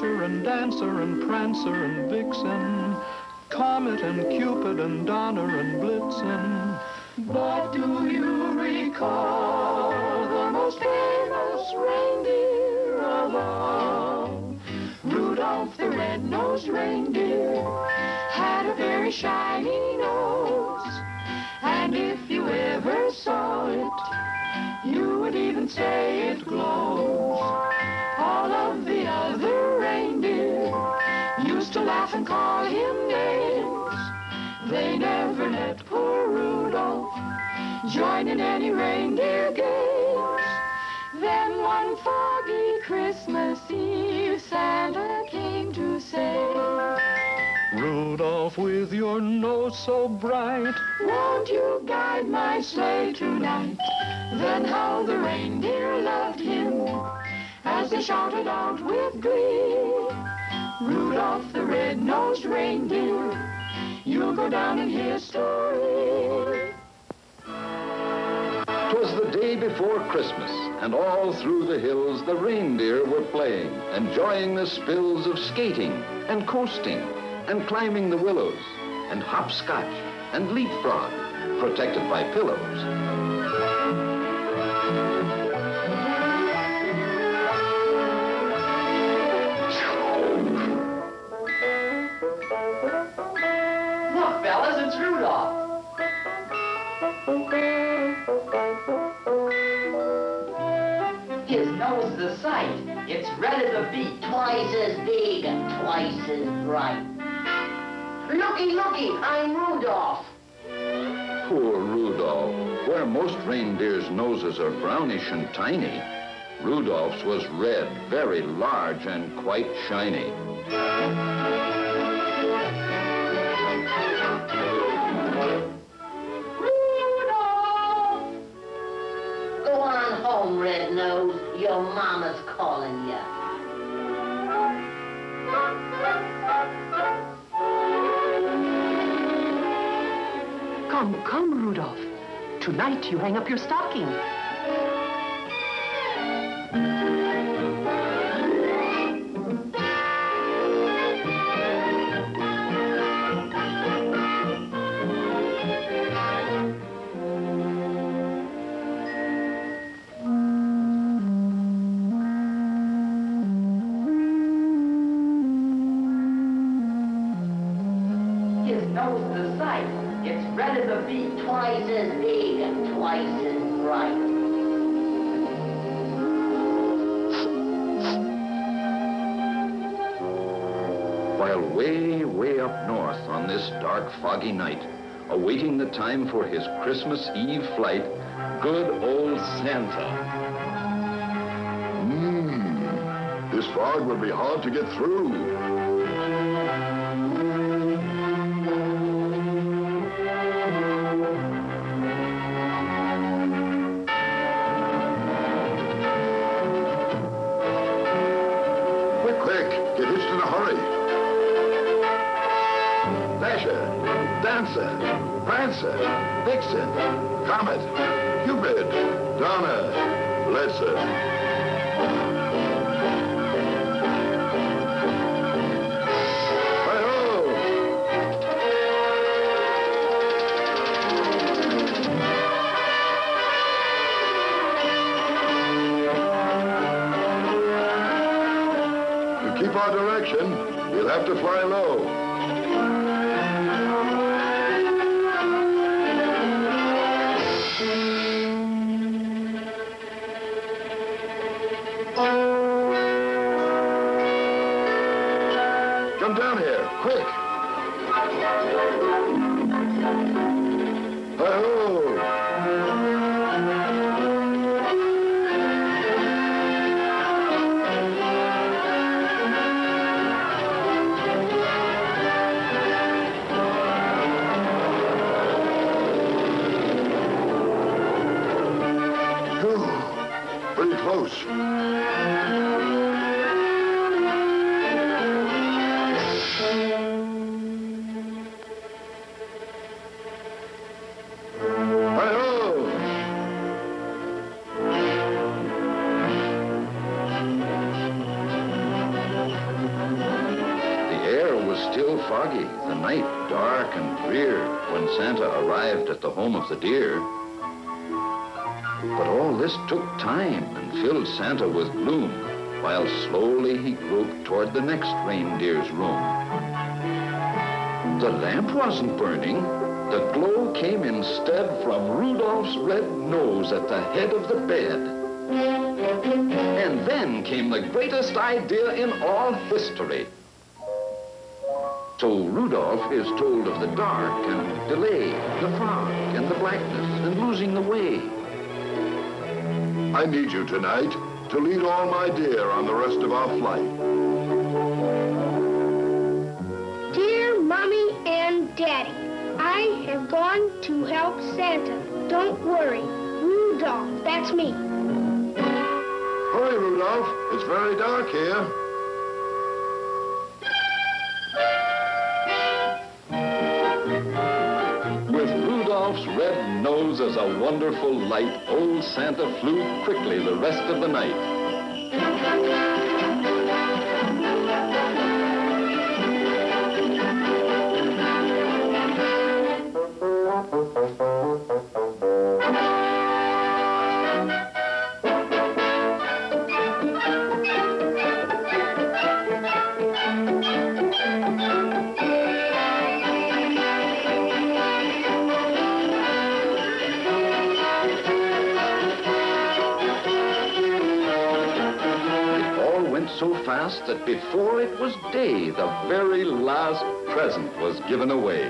Dasher and Dancer and Prancer and Vixen, Comet and Cupid and Donner and Blitzen. But do you recall the most famous reindeer of all? Rudolph the red-nosed reindeer had a very shiny nose. And if you ever saw it, you would even say it glows. And call him names. They never let poor Rudolph join in any reindeer games. Then one foggy Christmas Eve, Santa came to say, Rudolph, with your nose so bright, won't you guide my sleigh tonight? Then how the reindeer loved him as they shouted out with glee. Rudolph the red-nosed reindeer, you'll go down in history. 'Twas the day before Christmas, and all through the hills the reindeer were playing, enjoying the spills of skating and coasting and climbing the willows and hopscotch and leapfrog, protected by pillows. Look, fellas, it's Rudolph. His nose is a sight. It's red as a beet. Twice as big and twice as bright. Looky, looky, I'm Rudolph. Poor Rudolph. Where most reindeers' noses are brownish and tiny, Rudolph's was red, very large, and quite shiny. Rudolph. Tonight you hang up your stocking. It's red as a beet. Twice as big and twice as bright. While way, way up north on this dark, foggy night, awaiting the time for his Christmas Eve flight, good old Santa. Mmm, this fog will be hard to get through. In a hurry. Dasher, Dancer, Prancer, Vixen, Comet, Cupid, Donner, Blitzen. Have to fly low. the air was still foggy, the night dark and drear, when Santa arrived at the home of the deer, but all this took time and filled Santa with gloom, while slowly he groped toward the next reindeer's room. The lamp wasn't burning. The glow came instead from Rudolph's red nose at the head of the bed. And then came the greatest idea in all history. So Rudolph is told of the dark and delay, the fog and the blackness and losing the way. I need you tonight to lead all my deer on the rest of our flight. Dear Mommy and Daddy, I have gone to help Santa. Don't worry. Rudolph, that's me. Hurry, Rudolph. It's very dark here. As a wonderful light, old Santa flew quickly the rest of the night. That before it was day, the very last present was given away.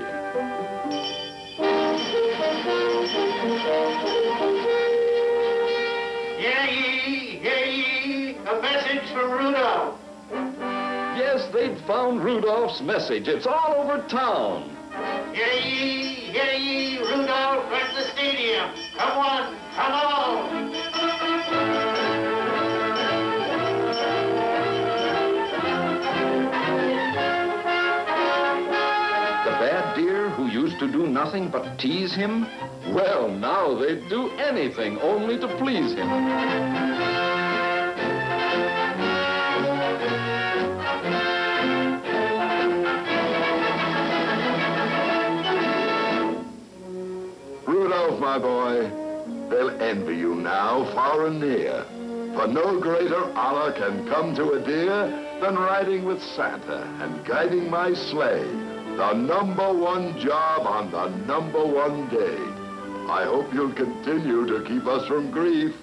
Hear ye, hear ye, a message from Rudolph. Yes, they'd found Rudolph's message. It's all over town. Hear ye, hear ye, Rudolph at the stadium. Come on, come on. Deer who used to do nothing but tease him, well, now they'd do anything only to please him. Rudolph, my boy, they'll envy you now, far and near. For no greater honor can come to a deer than riding with Santa and guiding my sleigh. The number one job on the number one day. I hope you'll continue to keep us from grief.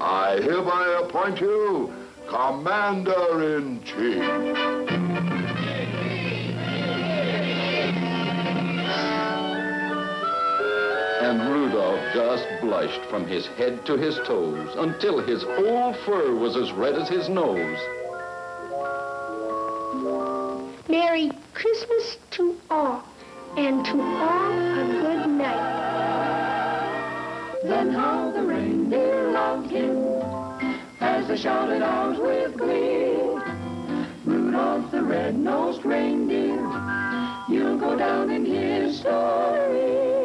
I hereby appoint you Commander-in-Chief. And Rudolph just blushed from his head to his toes until his whole fur was as red as his nose. Merry Christmas to all, and to all a good night. Then how the reindeer loved him as they shouted out with glee. Rudolph the red-nosed reindeer, you'll go down in history.